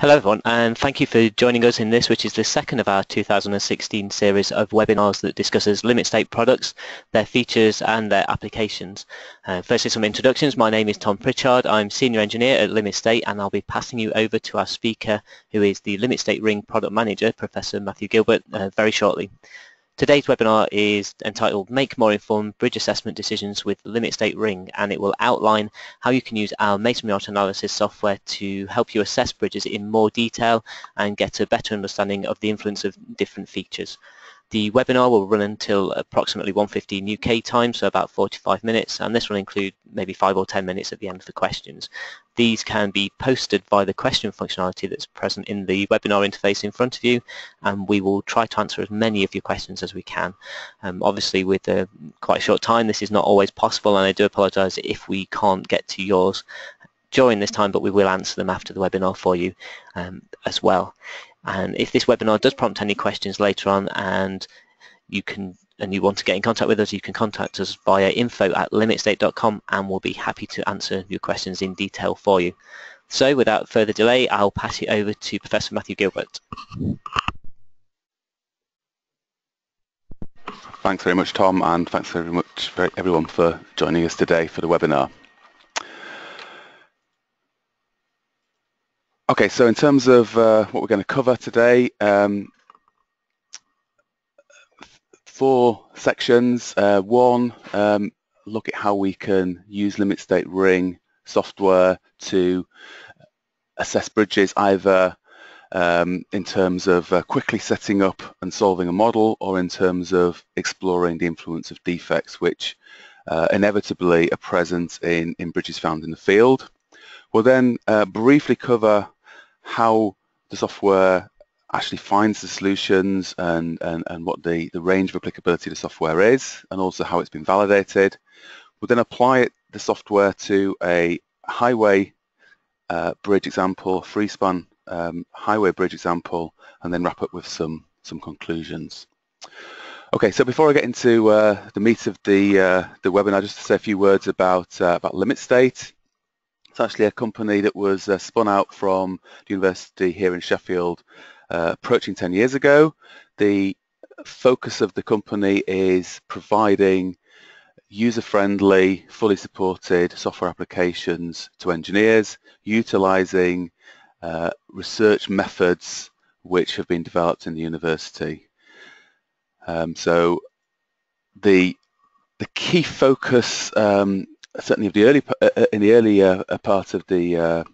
Hello everyone and thank you for joining us in this which is the second of our 2016 series of webinars that discusses limit state products, their features and their applications. Uh, firstly some introductions, my name is Tom Pritchard, I'm Senior Engineer at Limit State and I'll be passing you over to our speaker who is the Limit State Ring Product Manager, Professor Matthew Gilbert, uh, very shortly. Today's webinar is entitled Make More Informed Bridge Assessment Decisions with Limit State Ring and it will outline how you can use our masonry arch analysis software to help you assess bridges in more detail and get a better understanding of the influence of different features. The webinar will run until approximately 1.15 UK time, so about 45 minutes, and this will include maybe 5 or 10 minutes at the end for questions. These can be posted via the question functionality that's present in the webinar interface in front of you, and we will try to answer as many of your questions as we can. Um, obviously, with a quite short time, this is not always possible, and I do apologise if we can't get to yours during this time, but we will answer them after the webinar for you um, as well. And if this webinar does prompt any questions later on and you can and you want to get in contact with us, you can contact us via info at limitstate.com and we'll be happy to answer your questions in detail for you. So without further delay, I'll pass it over to Professor Matthew Gilbert. Thanks very much, Tom, and thanks very much everyone for joining us today for the webinar. Okay, so in terms of uh, what we're going to cover today, um, four sections. Uh, one, um, look at how we can use limit state ring software to assess bridges either um, in terms of uh, quickly setting up and solving a model or in terms of exploring the influence of defects which uh, inevitably are present in, in bridges found in the field. We'll then uh, briefly cover how the software actually finds the solutions and, and, and what the, the range of applicability of the software is and also how it's been validated. We'll then apply it, the software to a highway uh, bridge example, free span um, highway bridge example, and then wrap up with some, some conclusions. Okay, so before I get into uh, the meat of the, uh, the webinar, just to say a few words about, uh, about limit state. It's actually a company that was uh, spun out from the university here in Sheffield uh, approaching 10 years ago. The focus of the company is providing user-friendly, fully supported software applications to engineers, utilizing uh, research methods which have been developed in the university. Um, so the the key focus um, certainly of the early uh, uh, in the earlier uh, part of the uh,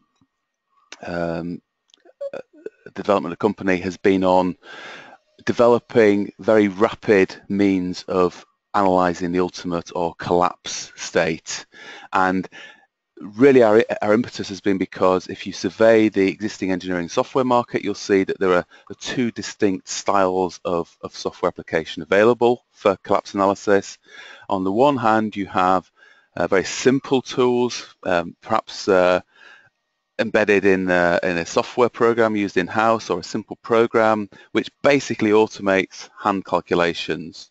um, development of the company has been on developing very rapid means of analyzing the ultimate or collapse state and really our, our impetus has been because if you survey the existing engineering software market you'll see that there are, two distinct styles of, of software application available for collapse analysis. On the one hand you have uh, very simple tools, um, perhaps uh, embedded in, uh, in a software program used in-house or a simple program which basically automates hand calculations.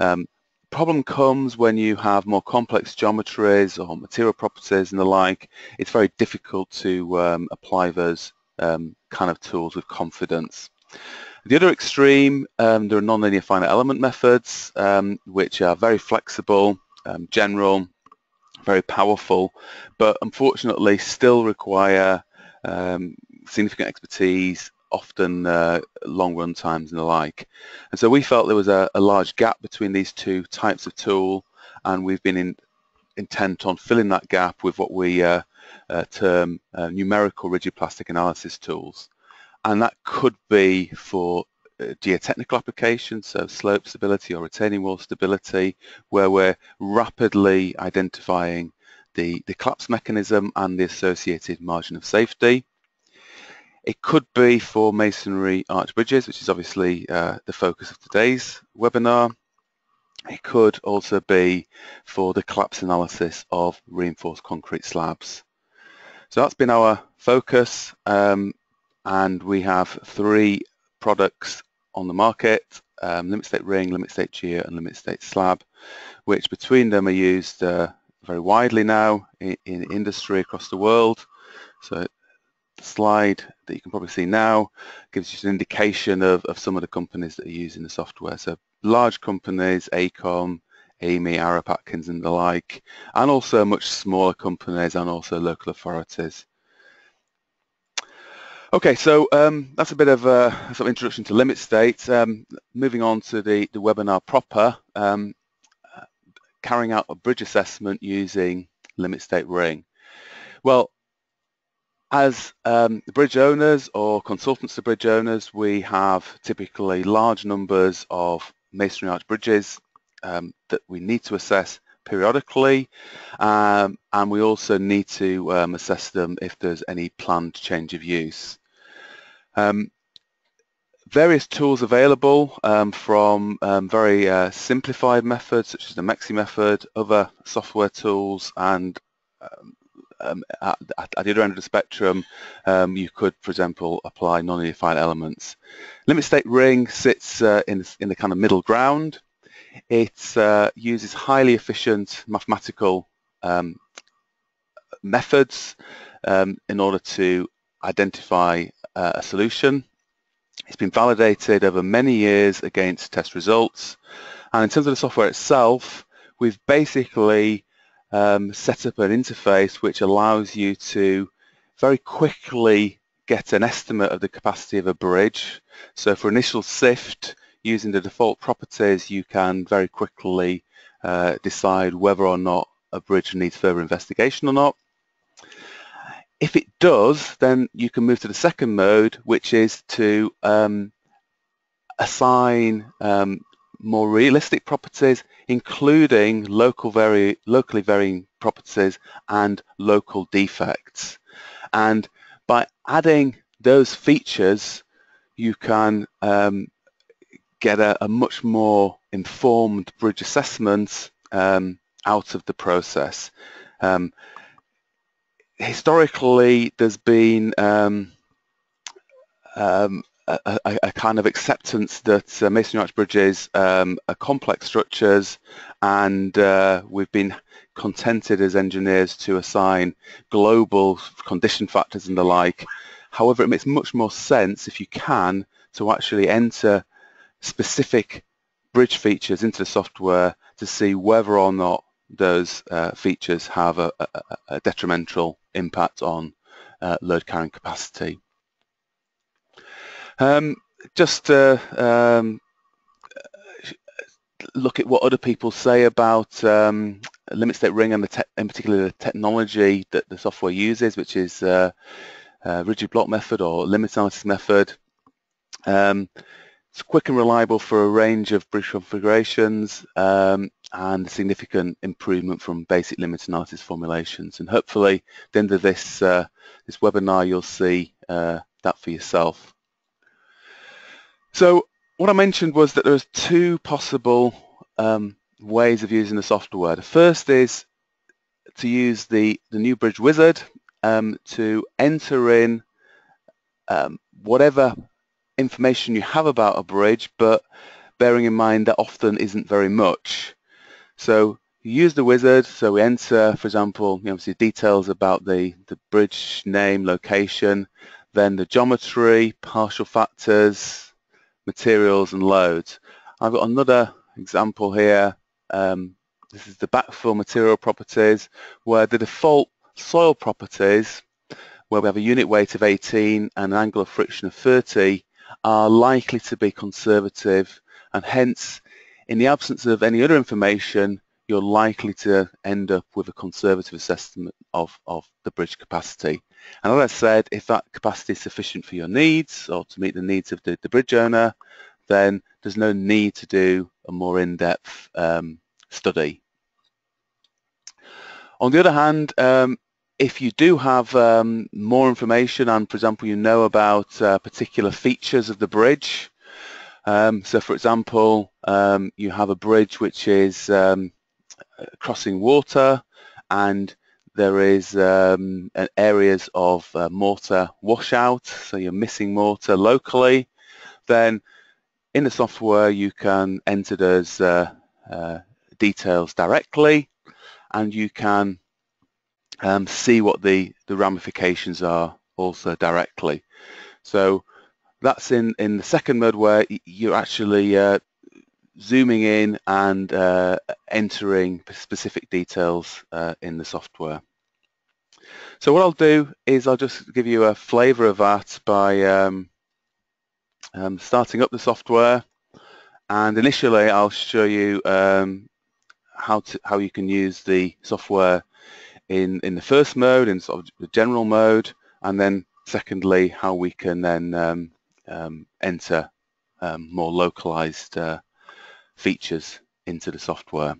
Um, problem comes when you have more complex geometries or material properties and the like. It's very difficult to um, apply those um, kind of tools with confidence. The other extreme, um, there are nonlinear finite element methods um, which are very flexible, um, general, very powerful, but unfortunately still require um, significant expertise, often uh, long run times and the like. And so we felt there was a, a, large gap between these two types of tool, and we've been in, intent on filling that gap with what we uh, uh, term uh, numerical rigid plastic analysis tools. And that could be for geotechnical applications, so slope stability or retaining wall stability, where we're rapidly identifying the, the collapse mechanism and the associated margin of safety. It could be for masonry arch bridges, which is obviously uh, the focus of today's webinar. It could also be for the collapse analysis of reinforced concrete slabs. So that's been our focus um, and we have three products on the market, um, limit state ring, limit state geo and limit state slab, which between them are used uh, very widely now in, in, industry across the world. So the slide that you can probably see now gives you an indication of, of some of the companies that are using the software. So large companies, AECOM, Amey, Arup Atkins and the like, and also much smaller companies and also local authorities. Okay, so um, that's a bit of a sort of introduction to limit state. Um, moving on to the, the webinar proper, um, uh, carrying out a bridge assessment using limit state ring. Well, as um, bridge owners or consultants to bridge owners, we have typically large numbers of masonry arch bridges um, that we need to assess periodically um, and we also need to um, assess them if there's any planned change of use. Um, various tools available um, from um, very uh, simplified methods such as the MEXE method, other software tools and um, um at, at, the other end of the spectrum um, you could for example apply non-unified elements. Limit state ring sits uh, in, in the kind of middle ground. It uh, uses highly efficient mathematical um, methods in order to identify uh, a solution. It's been validated over many years against test results. And in terms of the software itself, we've basically um, set up an interface which allows you to very quickly get an estimate of the capacity of a bridge. So for initial sift, using the default properties, you can very quickly uh, decide whether or not a bridge needs further investigation or not. If it does, then you can move to the second mode, which is to um, assign um, more realistic properties, including local vari locally varying properties and local defects. And by adding those features, you can um, get a, a, much more informed bridge assessment um, out of the process. Um, historically there's been um, um, a, a, kind of acceptance that uh, masonry arch bridges um, are complex structures and uh, we've been contented as engineers to assign global condition factors and the like. However, it makes much more sense if you can to actually enter specific bridge features into the software to see whether or not those uh, features have a, a, a, detrimental impact on uh, load carrying capacity. Um, just to um, look at what other people say about um, limit state ring and the in particular the technology that the software uses, which is uh, uh, rigid block method or limit analysis method. Um, it's quick and reliable for a range of bridge configurations um, and significant improvement from basic limit analysis formulations. And hopefully at the end of this, uh, this webinar, you'll see uh, that for yourself. So what I mentioned was that there's two possible um, ways of using the software. The first is to use the, the new Bridge Wizard um, to enter in um, whatever information you have about a bridge, but bearing in mind that often isn't very much. So you use the wizard, so we enter, for example, obviously details about the, the bridge name, location, then the geometry, partial factors, materials and loads. I've got another example here. Um, this is the backfill material properties where the default soil properties where we have a unit weight of 18 and an angle of friction of 30 are likely to be conservative and hence in the absence of any other information you're likely to end up with a conservative assessment of, of the bridge capacity. And as I said, if that capacity is sufficient for your needs or to meet the needs of the, the bridge owner, then there's no need to do a more in-depth um, study. On the other hand, um, if you do have um, more information and, for example, you know about uh, particular features of the bridge, um, so for example, um, you have a bridge which is um, crossing water and there is um, areas of uh, mortar washout, so you're missing mortar locally, then in the software you can enter those uh, uh, details directly and you can um, see what the, the ramifications are also directly. So that's in, in the second mode where you're actually uh, zooming in and uh, entering specific details uh, in the software. So what I'll do is I'll just give you a flavor of that by um, um, starting up the software and initially I'll show you um, how to how you can use the software in in the first mode in sort of the general mode and then secondly how we can then um, enter um, more localized uh, features into the software.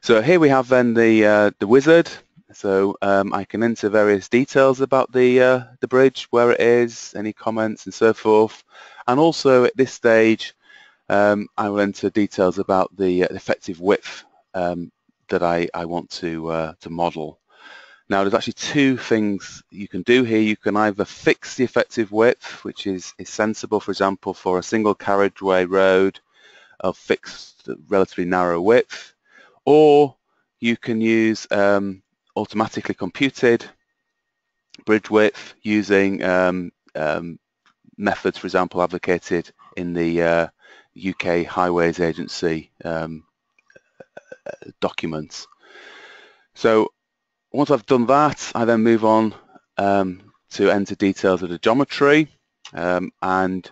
So here we have then the uh, the wizard. So um, I can enter various details about the uh, the bridge, where it is, any comments and so forth. And also at this stage, um, I will enter details about the uh, effective width um, that I, I want to uh, to model. Now there's actually two things you can do here. You can either fix the effective width, which is, is sensible, for example, for a single carriageway road of fixed relatively narrow width, or you can use um, automatically computed bridge width using um, um, methods, for example, advocated in the uh, UK Highways Agency um, documents. So once I've done that, I then move on um, to enter details of the geometry um, and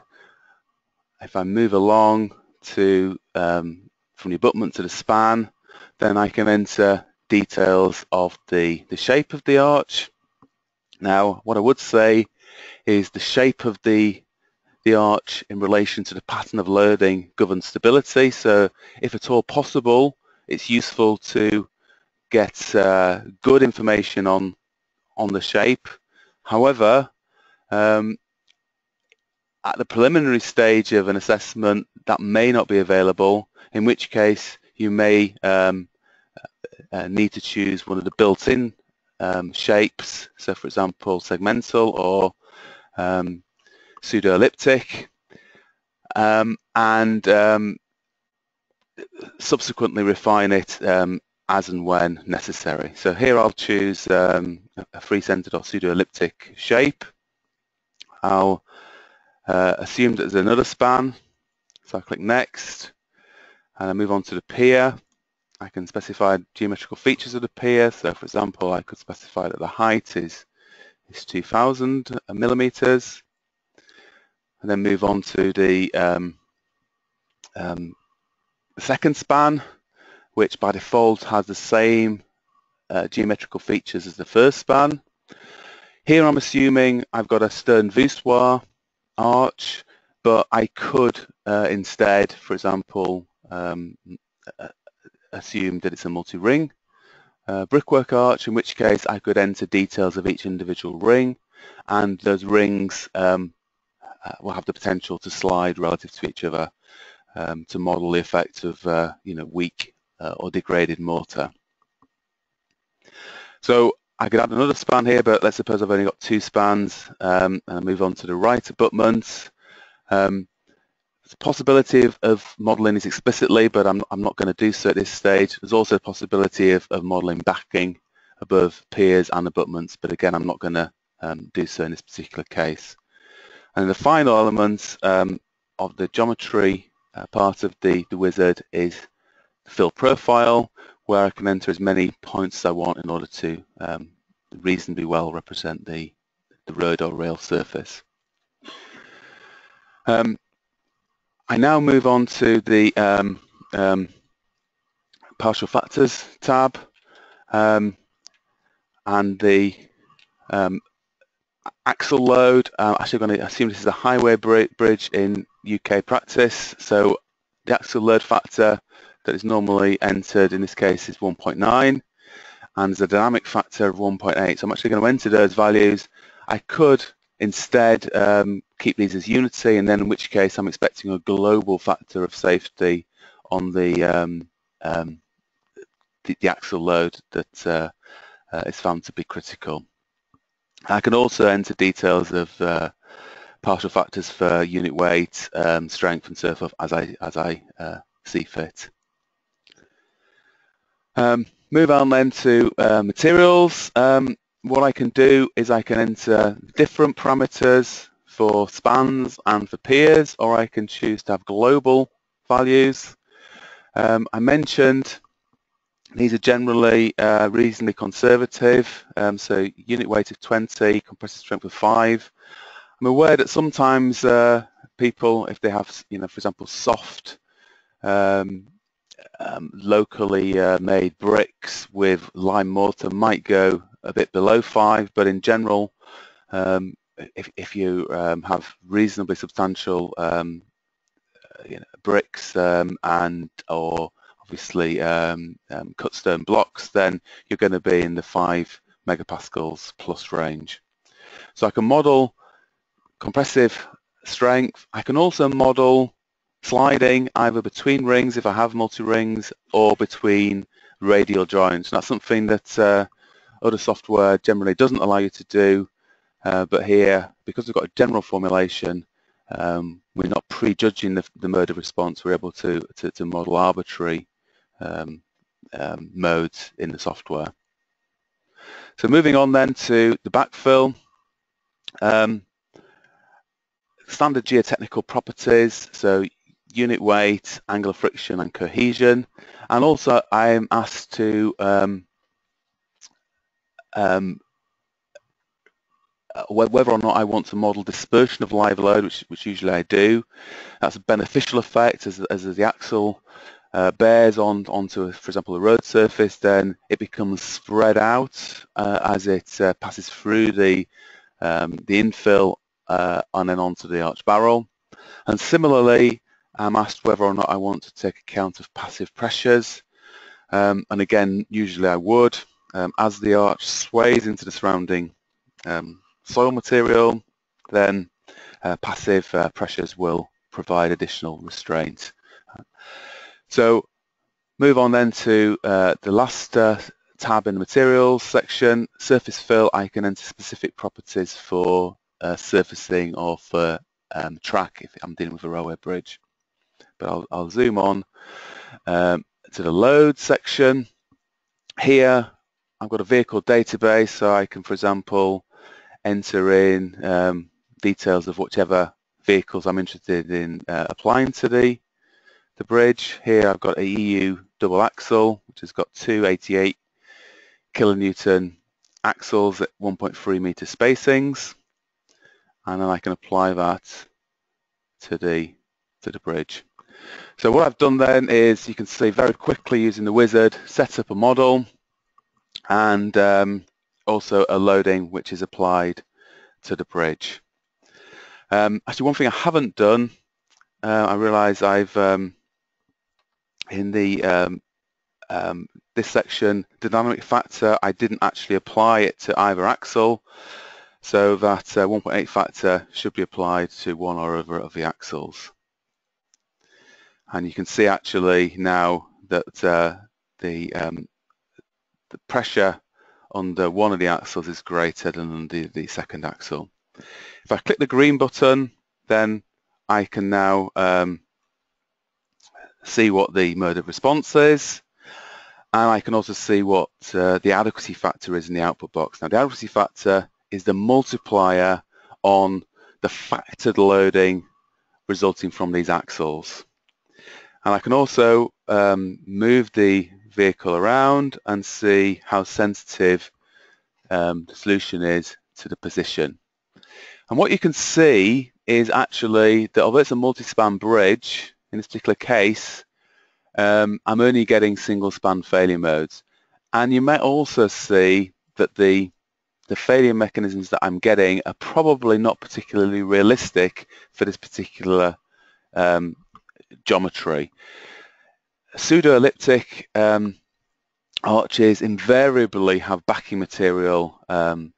if I move along to um, from the abutment to the span, then I can enter details of the, the shape of the arch. Now, what I would say is the shape of the the arch in relation to the pattern of loading governs stability. So if at all possible, it's useful to get uh, good information on on the shape. However, um, at the preliminary stage of an assessment, that may not be available, in which case you may um, uh, need to choose one of the built-in um, shapes, so for example segmental or um, pseudo-elliptic, um, and um, subsequently refine it um, as and when necessary. So here I'll choose um, a three-centered or pseudo-elliptic shape. I'll uh, assume that there's another span, so I click next, and I move on to the pier. I can specify geometrical features of the pier. So for example, I could specify that the height is, is 2000 millimeters and then move on to the um, um, second span, which by default has the same uh, geometrical features as the first span. Here I'm assuming I've got a stone voussoir arch, but I could uh, instead, for example, um, assume that it's a multi-ring uh, brickwork arch, in which case I could enter details of each individual ring, and those rings um, uh, will have the potential to slide relative to each other um, to model the effect of uh, you know weak uh, or degraded mortar. So I could add another span here, but let's suppose I've only got two spans um, and I move on to the right abutment. Um, the possibility of, of modelling this explicitly, but I'm, I'm not going to do so at this stage. There's also a possibility of, of modelling backing above piers and abutments, but again, I'm not going to um, do so in this particular case. And the final element um, of the geometry uh, part of the, the wizard is fill profile, where I can enter as many points as I want in order to um, reasonably well represent the, the road or rail surface. Um, I now move on to the um, um, partial factors tab um, and the um, axle load. I'm actually going to assume this is a highway bridge in UK practice. So the axle load factor that is normally entered in this case is 1.9 and there's a dynamic factor of 1.8. So I'm actually going to enter those values. I could instead um, keep these as unity and then in which case I'm expecting a global factor of safety on the um, um, the, the, axle load that uh, uh, is found to be critical. I can also enter details of uh, partial factors for unit weight, um, strength and so forth as I, as I uh, see fit. Um, move on then to uh, materials. Um, what I can do is I can enter different parameters for spans and for piers, or I can choose to have global values. Um, I mentioned these are generally uh, reasonably conservative, um, so unit weight of 20, compressive strength of 5. I'm aware that sometimes uh, people, if they have, you know, for example, soft, um, um, locally uh, made bricks with lime mortar might go a bit below 5, but in general, um, if, if you um, have reasonably substantial um, you know, bricks and or obviously um, um, cut stone blocks, then you're going to be in the 5 megapascals plus range. So I can model compressive strength. I can also model sliding either between rings if I have multi-rings or between radial joints. And that's something that uh, other software generally doesn't allow you to do. Uh, but here, because we've got a general formulation, um, we're not prejudging the, the mode of response. We're able to, to, to model arbitrary um, um, modes in the software. So moving on then to the backfill. Um, standard geotechnical properties, so unit weight, angle of friction and cohesion. And also I am asked to um, um, uh, whether or not I want to model dispersion of live load, which, which usually I do. That's a beneficial effect as, as the axle uh, bears on onto, for example, a road surface, then it becomes spread out uh, as it uh, passes through the um, the infill uh, and then onto the arch barrel. And similarly, I'm asked whether or not I want to take account of passive pressures. Um, and again, usually I would. Um, as the arch sways into the surrounding um, soil material, then uh, passive uh, pressures will provide additional restraint. So move on then to uh, the last uh, tab in the materials section, surface fill, I can enter specific properties for uh, surfacing or for um, track if I'm dealing with a railway bridge. But I'll, I'll zoom on um, to the load section. Here I've got a vehicle database so I can for example enter in um, details of whichever vehicles I'm interested in uh, applying to the the bridge. Here I've got a EU double axle, which has got two 88 kilonewton axles at 1.3 meter spacings. And then I can apply that to the, to the bridge. So what I've done then is you can see very quickly using the wizard, set up a model and um, also a loading which is applied to the bridge. Um, actually, one thing I haven't done, uh, I realise I've um, in the um, um, this section, the dynamic factor, I didn't actually apply it to either axle, so that uh, 1.8 factor should be applied to one or other of the axles. And you can see actually now that uh, the, um, the pressure under one of the axles is greater than the, the second axle. If I click the green button, then I can now um, see what the mode of response is, and I can also see what uh, the adequacy factor is in the output box. Now the adequacy factor is the multiplier on the factored loading resulting from these axles. And I can also um, move the vehicle around and see how sensitive um, the solution is to the position. And what you can see is actually that although it's a multi-span bridge, in this particular case, um, I'm only getting single span failure modes. And you might also see that the, the failure mechanisms that I'm getting are probably not particularly realistic for this particular um, geometry. Pseudo-elliptic um, arches invariably have backing material um,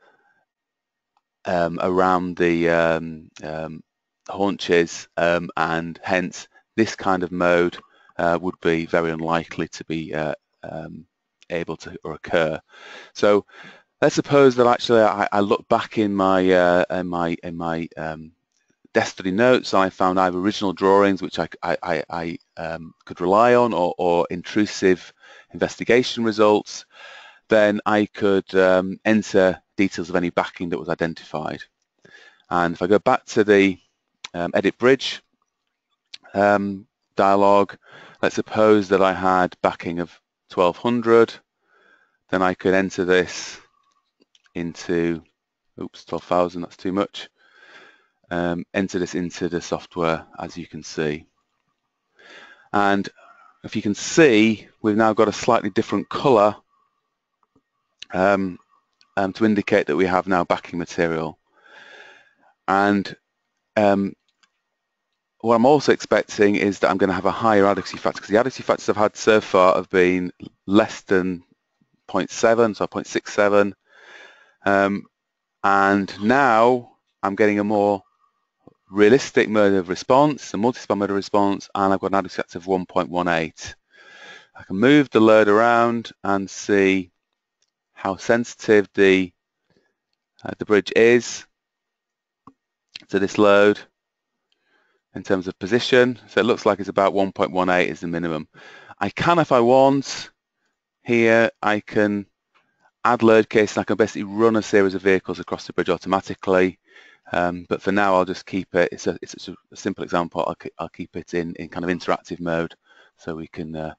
um, around the um, um, haunches and hence this kind of mode uh, would be very unlikely to be uh, able to occur. So let's suppose that actually I, I look back in my uh, in my in my um, desk study notes I found either original drawings which I, I, I um, could rely on or, or, intrusive investigation results then I could um, enter details of any backing that was identified. And if I go back to the um, edit bridge um, dialog, let's suppose that I had backing of 1200, then I could enter this into, oops, 12,000, that's too much, um, enter this into the software as you can see. And if you can see, we've now got a slightly different color um, um, to indicate that we have now backing material. And um, what I'm also expecting is that I'm going to have a higher adequacy factor because the adequacy factors I've had so far have been less than 0.7, so 0.67. Um, and now I'm getting a more realistic mode of response, a multi-span mode of response, and I've got an factor of 1.18. I can move the load around and see how sensitive the uh, the bridge is to this load in terms of position. So it looks like it's about 1.18 is the minimum. I can, if I want, here I can add load case and I can basically run a series of vehicles across the bridge automatically. Um, but for now, I'll just keep it. It's a, it's a, simple example. I'll, I'll, keep it in, in kind of interactive mode so we can uh,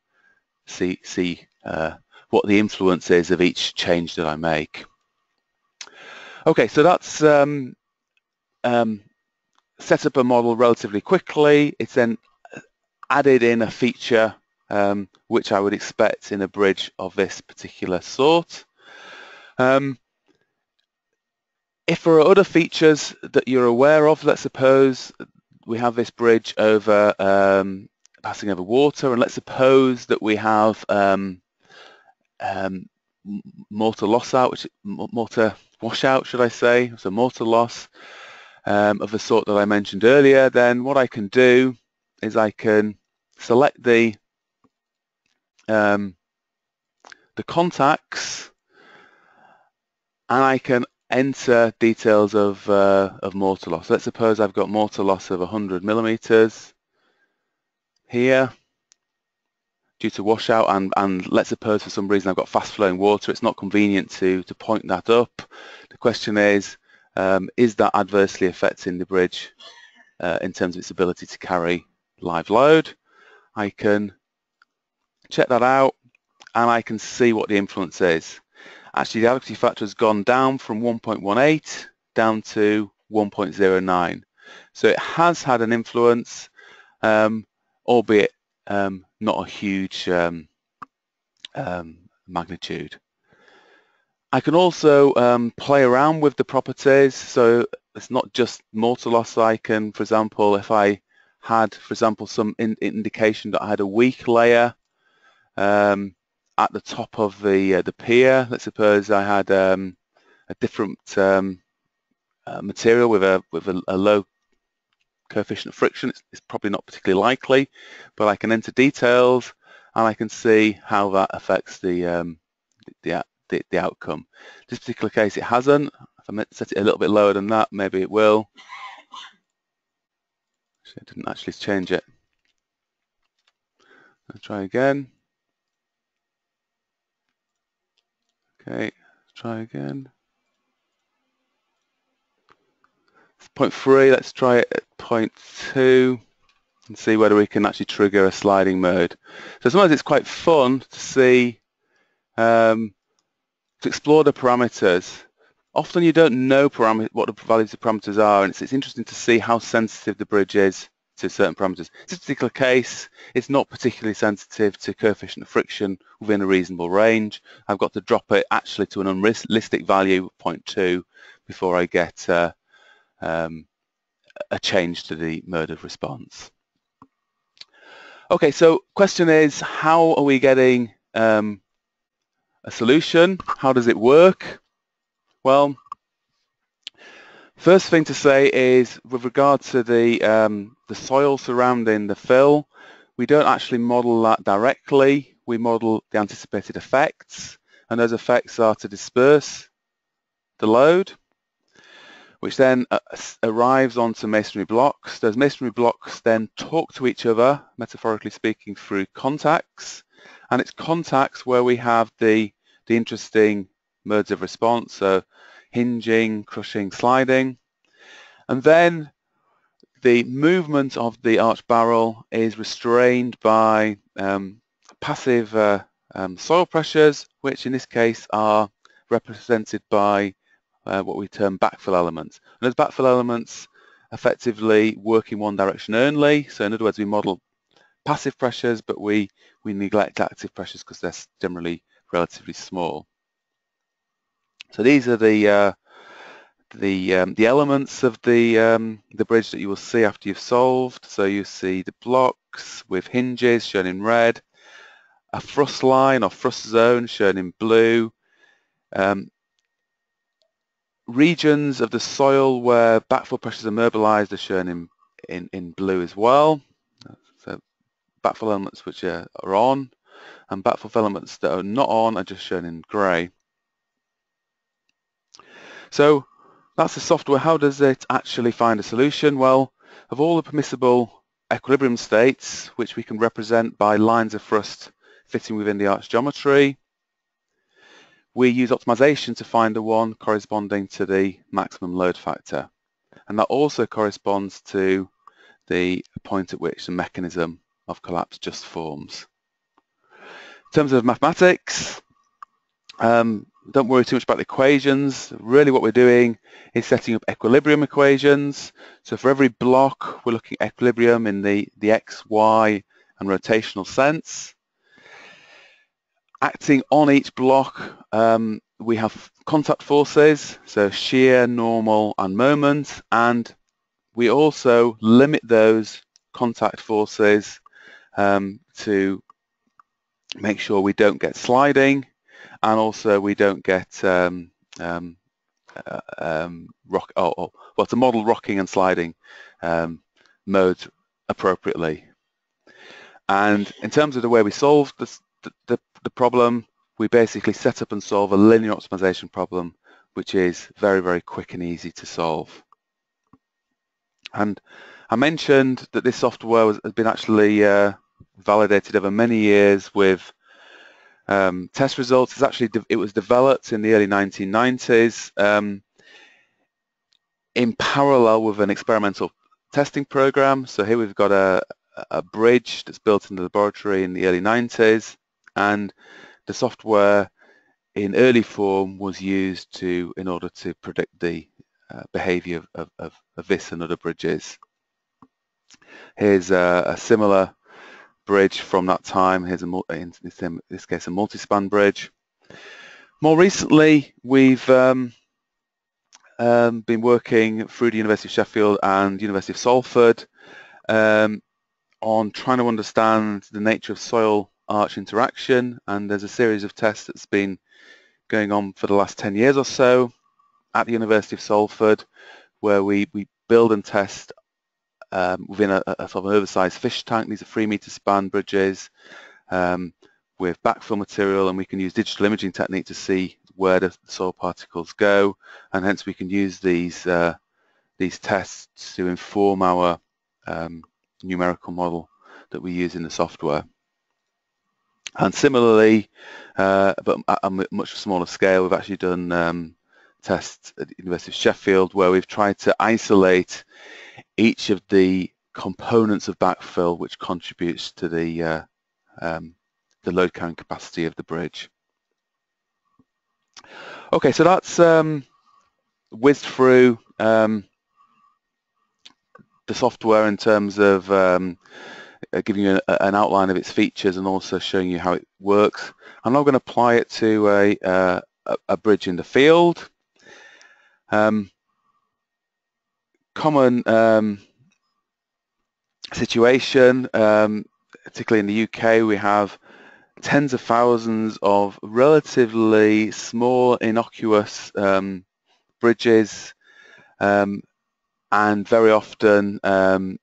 see see uh, what the influence is of each change that I make. Okay, so that's um, um, set up a model relatively quickly. It's then added in a feature um, which I would expect in a bridge of this particular sort. Um, if there are other features that you're aware of, let's suppose we have this bridge over um, passing over water, and let's suppose that we have um, um, mortar loss out, which mortar washout, should I say, so mortar loss um, of the sort that I mentioned earlier, then what I can do is I can select the um, the contacts and I can enter details of, uh, of mortar loss. Let's suppose I've got mortar loss of 100 millimeters here due to washout and, and let's suppose for some reason I've got fast flowing water, it's not convenient to, to point that up. The question is, um, is that adversely affecting the bridge uh, in terms of its ability to carry live load? I can check that out and I can see what the influence is. Actually, the adequacy factor has gone down from 1.18 down to 1.09. So it has had an influence, um, albeit um, not a huge um, um magnitude. I can also um, play around with the properties. So it's not just mortar loss. I can, for example, if I had, for example, some in indication that I had a weak layer um, at the top of the uh, the pier. Let's suppose I had um, a different um, uh, material with a with a, a, low coefficient of friction. It's, it's probably not particularly likely, but I can enter details and I can see how that affects the um, the, the, the outcome. This particular case it hasn't. If I set it a little bit lower than that, maybe it will. Actually, I didn't actually change it. I'll try again. Okay, try again. It's point three, let's try it at point two and see whether we can actually trigger a sliding mode. So sometimes it's quite fun to see um, to explore the parameters. Often you don't know what the values of parameters are, and it's, it's interesting to see how sensitive the bridge is to certain parameters. This particular case, it's not particularly sensitive to coefficient of friction within a reasonable range. I've got to drop it actually to an unrealistic value, 0.2, before I get uh, um, a change to the of response. Okay, so question is, how are we getting um, a solution. How does it work? Well, first thing to say is with regard to the, um, the soil surrounding the fill, we don't actually model that directly. We model the anticipated effects, and those effects are to disperse the load, which then uh, arrives onto masonry blocks. Those masonry blocks then talk to each other, metaphorically speaking, through contacts, and it's contacts where we have the, the interesting modes of response. So hinging, crushing, sliding. And then the movement of the arch barrel is restrained by um, passive uh, um, soil pressures, which in this case are represented by uh, what we term backfill elements. And those backfill elements effectively work in one direction only. So in other words, we model passive pressures, but we, we neglect active pressures because they're generally relatively small. So these are the uh, the um, the elements of the um, the bridge that you will see after you've solved. So you see the blocks with hinges shown in red, a thrust line or thrust zone shown in blue, um, regions of the soil where backfill pressures are mobilized are shown in, in, in blue as well. So backfill elements which are, are on and backfill elements that are not on are just shown in grey. So that's the software. How does it actually find a solution? Well, of all the permissible equilibrium states, which we can represent by lines of thrust fitting within the arch geometry, we use optimization to find the one corresponding to the maximum load factor. And that also corresponds to the point at which the mechanism of collapse just forms. In terms of mathematics, um, don't worry too much about the equations. Really what we're doing is setting up equilibrium equations. So for every block, we're looking at equilibrium in the, the x, y, and rotational sense acting on each block, um, we have contact forces, so shear, normal, and moment, and we also limit those contact forces um, to make sure we don't get sliding, and also we don't get um, um, uh, um, rock. Oh, oh, well, to model rocking and sliding um, modes appropriately. And in terms of the way we solve this, the, the, the problem, we basically set up and solve a linear optimization problem, which is very, very quick and easy to solve. And I mentioned that this software was, has been actually uh, validated over many years with um, test results. It's actually it was developed in the early 1990s um, in parallel with an experimental testing program. So here we've got a, a bridge that's built in the laboratory in the early 90s and the software in early form was used to in order to predict the uh, behavior of, of, of, this and other bridges. Here's a, a similar bridge from that time. Here's a, in this, case a multi-span bridge. More recently, we've um, um, been working through the University of Sheffield and University of Salford um, on trying to understand the nature of soil arch interaction and there's a series of tests that's been going on for the last 10 years or so at the University of Salford where we, we build and test um, within a, a, sort of an oversized fish tank. These are three meter span bridges um, with backfill material and we can use digital imaging technique to see where the soil particles go and hence we can use these uh, these tests to inform our um, numerical model that we use in the software. And similarly, uh, but at a much smaller scale, we've actually done um, tests at the University of Sheffield where we've tried to isolate each of the components of backfill which contributes to the, uh, um, the load carrying capacity of the bridge. Okay, so that's um, whizzed through um, the software in terms of um, uh, giving you an outline of its features and also showing you how it works. I'm now going to apply it to a, uh, a bridge in the field. Um, common um, situation, um, particularly in the UK, we have tens of thousands of relatively small, innocuous um, bridges, um, and very often um,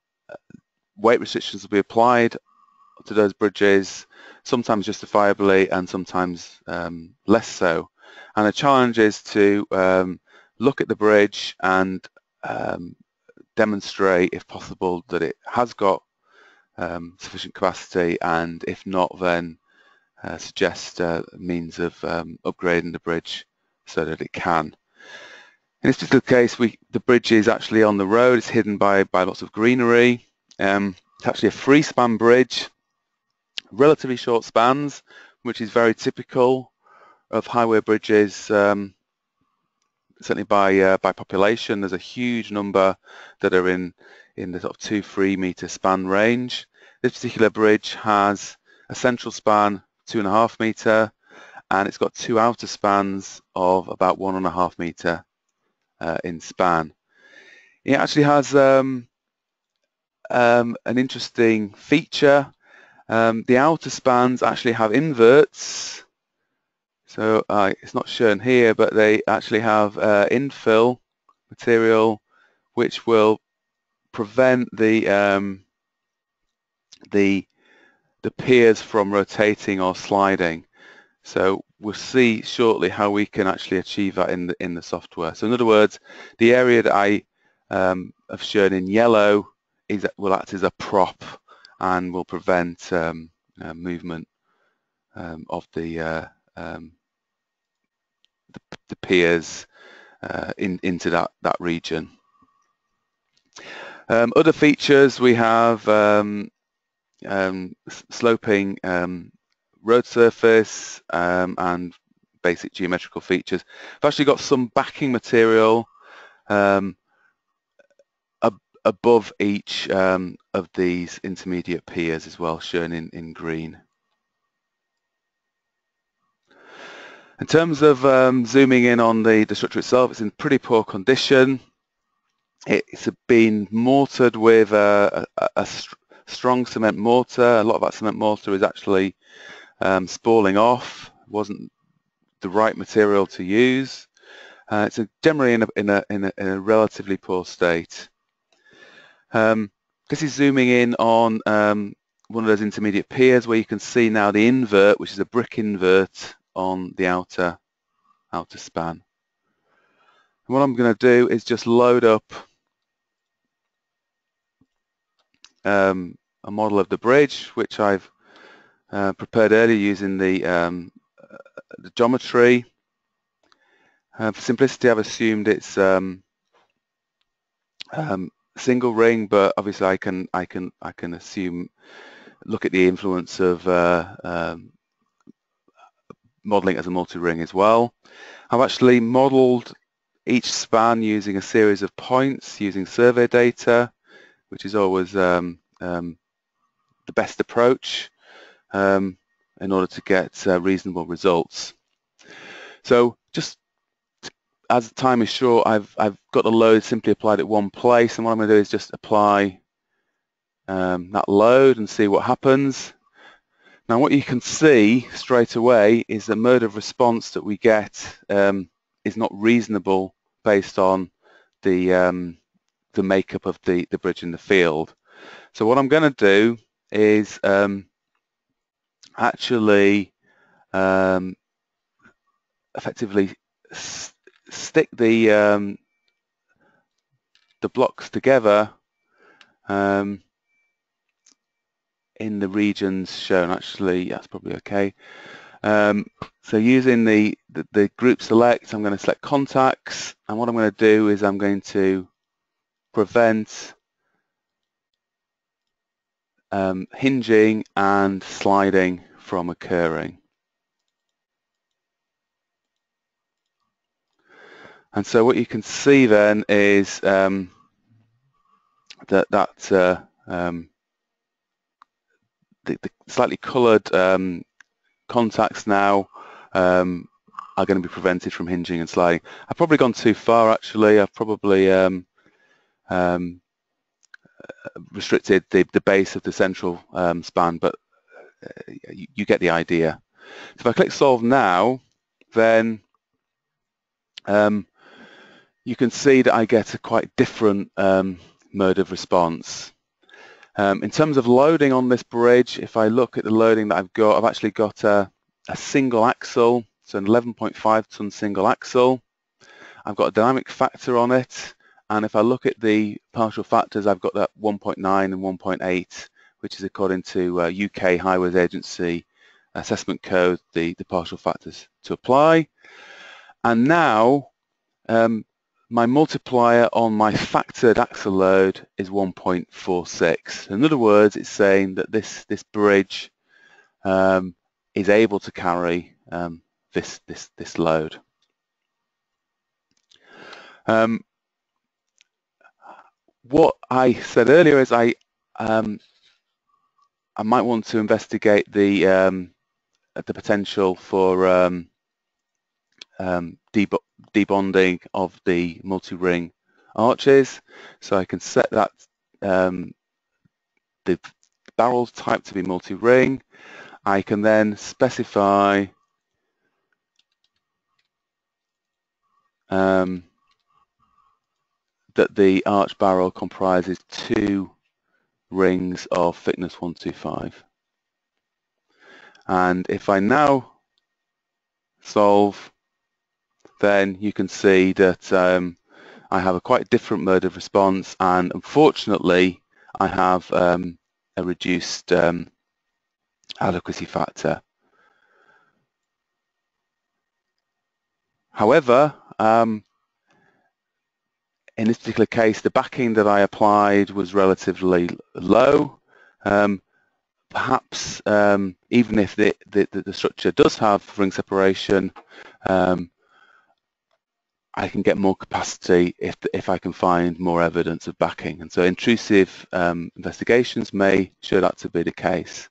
weight restrictions will be applied to those bridges, sometimes justifiably and sometimes um, less so. And the challenge is to look at the bridge and um, demonstrate, if possible, that it has got um, sufficient capacity and if not, then uh, suggest uh, means of um, upgrading the bridge so that it can. In this particular case, we, the bridge is actually on the road. It's hidden by, by lots of greenery. Um, it's actually a free span bridge, relatively short spans, which is very typical of highway bridges, um, certainly by uh, by population. There's a huge number that are in in the sort of two, three meter span range. This particular bridge has a central span, two and a half meter, and it's got two outer spans of about one and a half meter uh, in span. It actually has um, um, an interesting feature. Um, the outer spans actually have inverts. So uh, it's not shown here, but they actually have uh, infill material which will prevent the um, the the piers from rotating or sliding. So we'll see shortly how we can actually achieve that in the in the software. So in other words, the area that I um, have shown in yellow is will act as a prop and will prevent um, uh, movement um, of the, uh, um, the, piers uh, in, into that that region. Um, other features we have um, um, sloping road surface um, and basic geometrical features. I've actually got some backing material um, ab above each um, of these intermediate piers as well, shown in, in green. In terms of um, zooming in on the, the structure itself, it's in pretty poor condition. It's been mortared with a, a, a strong cement mortar. A lot of that cement mortar is actually um, spalling off, wasn't the right material to use. Uh, it's a, generally in a, in, a, in, in a relatively poor state. Um, this is zooming in on um, one of those intermediate piers where you can see now the invert, which is a brick invert on the outer outer span. And what I'm going to do is just load up um, a model of the bridge, which I've uh, prepared earlier using the, um, the geometry. Uh, for simplicity, I've assumed it's um, um, single ring, but obviously I can I can I can assume look at the influence of uh, um, modeling as a multi-ring as well. I've actually modeled each span using a series of points using survey data, which is always um, um, the best approach um, in order to get uh, reasonable results. So just as time is short, I've, I've got the load simply applied at one place and what I'm going to do is just apply um, that load and see what happens. Now what you can see straight away is the mode of response that we get um, is not reasonable based on the um, the makeup of the, the bridge in the field. So what I'm going to do is um, actually um, effectively stick the um, the blocks together um, in the regions shown. Actually, that's probably okay. Um, so using the, the, the group select, I'm going to select contacts, and what I'm going to do is I'm going to prevent um, hinging and sliding from occurring. And so what you can see then is um, that that uh, um, the, the, slightly coloured um, contacts now um, are going to be prevented from hinging and sliding. I've probably gone too far actually. I've probably um, um, restricted the, the base of the central um, span, but uh, you, you, get the idea. So if I click solve now, then um, you can see that I get a quite different mode of response. Um, in terms of loading on this bridge, if I look at the loading that I've got, I've actually got a, a single axle, so an 11.5 ton single axle. I've got a dynamic factor on it, and if I look at the partial factors, I've got that 1.9 and 1.8, which is according to uh, UK Highways Agency assessment code, the, the partial factors to apply. And now, um, my multiplier on my factored axle load is 1.46. In other words, it's saying that this, this bridge um, is able to carry um, this, this, this load. Um, what I said earlier is I um, I might want to investigate the um, the potential for um, um, debonding of the multi-ring arches. So I can set that um, the barrel type to be multi-ring. I can then specify um, that the arch barrel comprises two rings of thickness 125. And if I now solve, then you can see that um, I have a quite different mode of response and unfortunately I have um, a reduced um, adequacy factor. However, um, in this particular case, the backing that I applied was relatively low. Um, perhaps um, even if the, the, the, structure does have ring separation, um, I can get more capacity if, if I can find more evidence of backing. And so intrusive um, investigations may show that to be the case.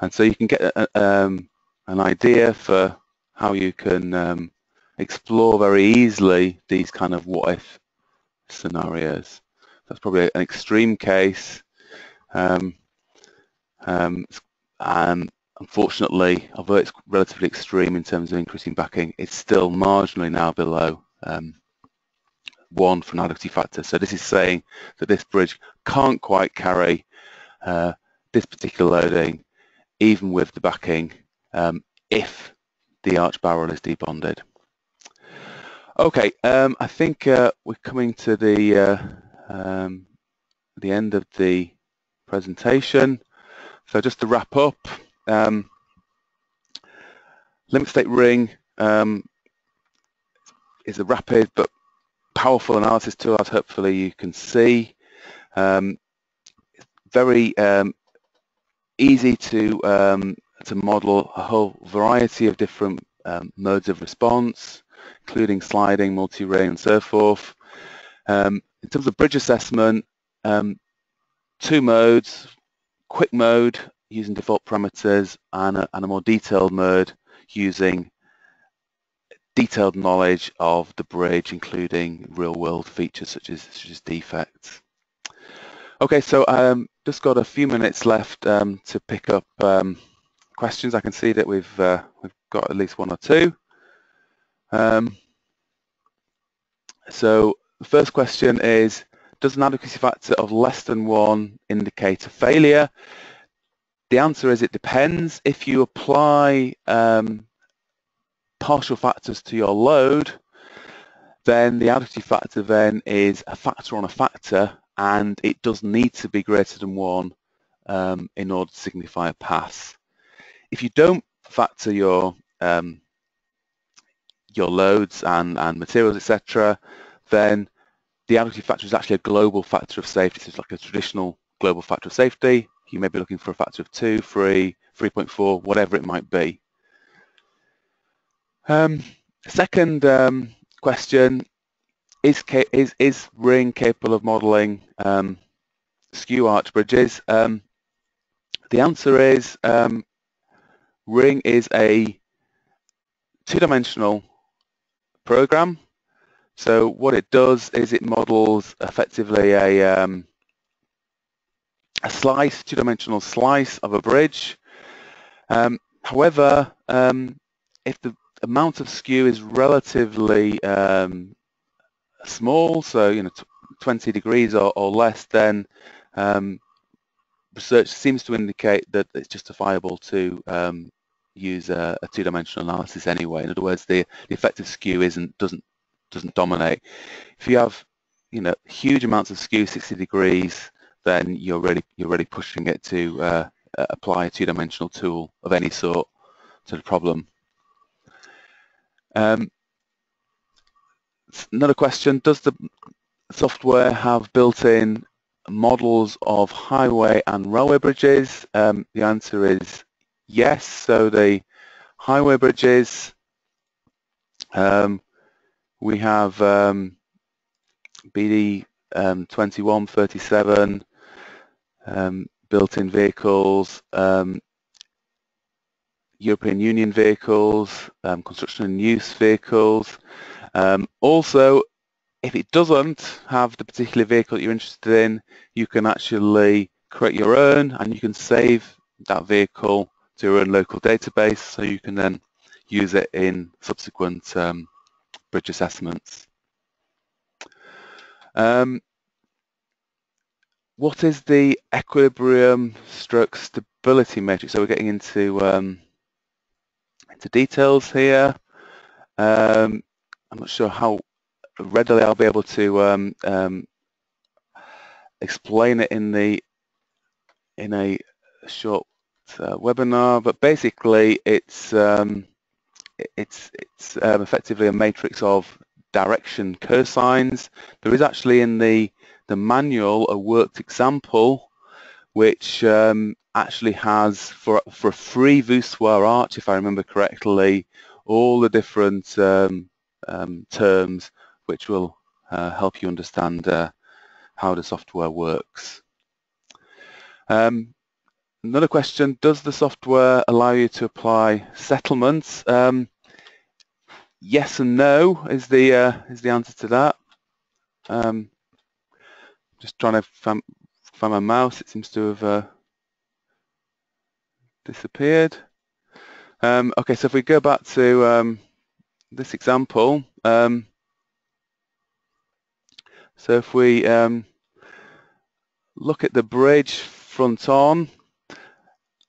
And so you can get a, um, an idea for how you can um, explore very easily these kind of what if scenarios. That's probably an extreme case. Um, um, and unfortunately, although it's relatively extreme in terms of increasing backing, it's still marginally now below um, one for an adequacy factor. So this is saying that this bridge can't quite carry uh, this particular loading, even with the backing, um, if the arch barrel is debonded. Okay, um, I think uh, we're coming to the uh, um, the end of the presentation. So just to wrap up, um, limit state ring um, is a rapid but powerful analysis tool, as hopefully you can see. Um, very um, easy to to model a whole variety of different modes of response including sliding, multi-ring, and so forth. Um, in terms of bridge assessment, um, two modes, quick mode using default parameters and a, and a more detailed mode using detailed knowledge of the bridge, including real-world features such as, such as defects. Okay, so um, just got a few minutes left um, to pick up um, questions. I can see that we've uh, we've got at least one or two. Um, so the first question is, does an adequacy factor of less than one indicate a failure? The answer is it depends. If you apply um, partial factors to your load, then the adequacy factor then is a factor on a factor and it does need to be greater than one um, in order to signify a pass. If you don't factor your um, your loads and, and materials, etc., then the adequacy factor is actually a global factor of safety. So it's like a traditional global factor of safety. You may be looking for a factor of 2, 3, 3.4, whatever it might be. Um, second um, question, is, is, is Ring capable of modelling um, skew arch bridges? Um, the answer is um, Ring is a two-dimensional program. So what it does is it models effectively a, um, a slice, two-dimensional slice of a bridge. Um, however, um, if the amount of skew is relatively um, small, so you know 20 degrees or, or less, then um, research seems to indicate that it's justifiable to um, use a, a two-dimensional analysis anyway. In other words, the, the effective skew isn't doesn't doesn't dominate. If you have you know huge amounts of skew, 60 degrees, then you're really you're really pushing it to uh, apply a two-dimensional tool of any sort to the problem. Um, another question, does the software have built-in models of highway and railway bridges? Um, the answer is yes. So the highway bridges, um, we have um, BD um, 2137 um, built-in vehicles, um, European Union vehicles, um, construction and use vehicles. Um, also, if it doesn't have the particular vehicle that you're interested in, you can actually create your own and you can save that vehicle to your own local database so you can then use it in subsequent um, bridge assessments. Um, what is the equilibrium stroke stability matrix? So we're getting into um, into details here. Um, I'm not sure how readily I'll be able to um, um, explain it in the in a short uh, webinar, but basically it's um, it's it's um, effectively a matrix of direction cosines. There is actually in the the manual a worked example which um, actually has for for a free voussoir arch, if I remember correctly, all the different um, um, terms which will uh, help you understand uh, how the software works. Um, another question, does the software allow you to apply settlements? Um, yes and no is the uh, is the answer to that. Um, just trying to find, find, my mouse. It seems to have uh, disappeared. Um, okay, so if we go back to um, this example, um, so if we um, look at the bridge front on,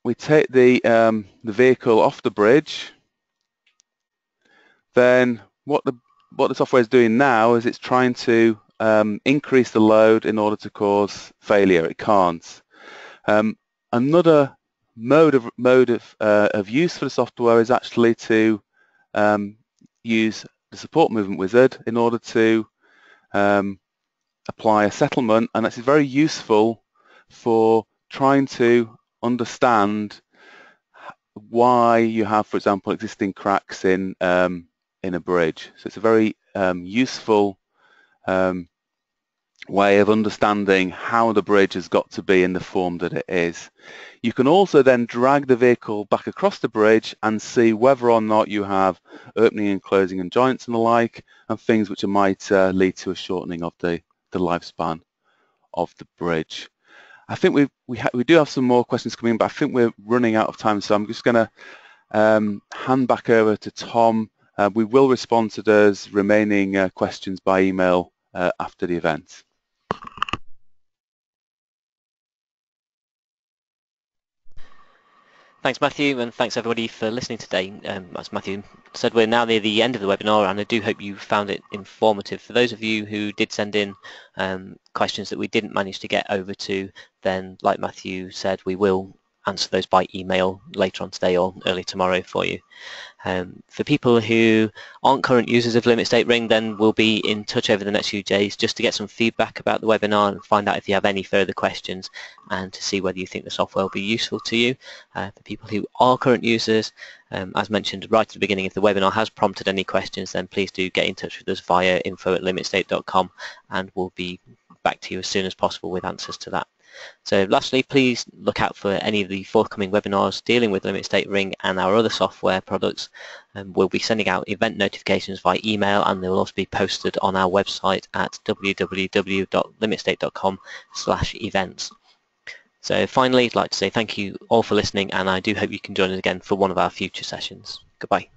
we take the um, the vehicle off the bridge then what the what the software is doing now is it's trying to um, increase the load in order to cause failure. It can't. Um, another mode of mode of, uh, of use for the software is actually to um, use the support movement wizard in order to um, apply a settlement, and that's very useful for trying to understand why you have, for example, existing cracks in um, in a bridge. So it's a very um, useful um, way of understanding how the bridge has got to be in the form that it is. You can also then drag the vehicle back across the bridge and see whether or not you have opening and closing and joints and the like and things which might uh, lead to a shortening of the, the lifespan of the bridge. I think we we, we do have some more questions coming, but I think we're running out of time, so I'm just going to um, hand back over to Tom uh, we will respond to those remaining uh, questions by email uh, after the event. Thanks, Matthew, and thanks everybody for listening today. Um, as Matthew said, we're now near the end of the webinar, and I do hope you found it informative. For those of you who did send in um, questions that we didn't manage to get over to, then, like Matthew said, we will answer those by email later on today or early tomorrow for you. Um, for people who aren't current users of Limit State Ring, then we'll be in touch over the next few days just to get some feedback about the webinar and find out if you have any further questions and to see whether you think the software will be useful to you. Uh, for people who are current users, um, as mentioned right at the beginning, if the webinar has prompted any questions, then please do get in touch with us via info at limitstate.com and we'll be back to you as soon as possible with answers to that. So lastly, please look out for any of the forthcoming webinars dealing with Limit State Ring and our other software products. Um, we'll be sending out event notifications via email and they will also be posted on our website at www.limitstate.com slash events. So finally, I'd like to say thank you all for listening and I do hope you can join us again for one of our future sessions. Goodbye.